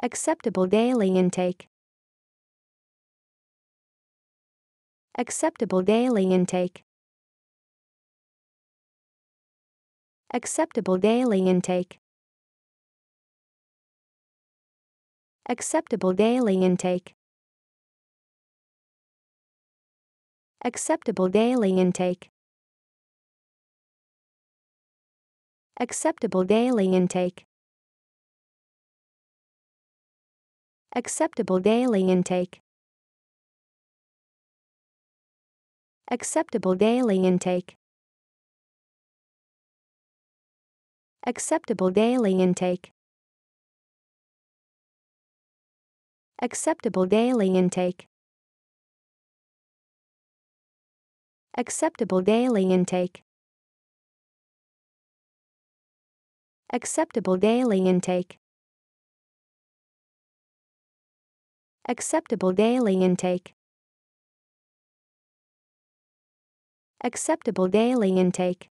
Acceptable daily intake. Acceptable daily intake. Acceptable daily intake. Acceptable daily intake. Acceptable daily intake. Acceptable daily intake. Acceptable daily intake. Acceptable daily intake. Acceptable daily intake. Acceptable daily intake. Acceptable daily intake. Acceptable daily intake. Acceptable daily intake. Acceptable daily intake.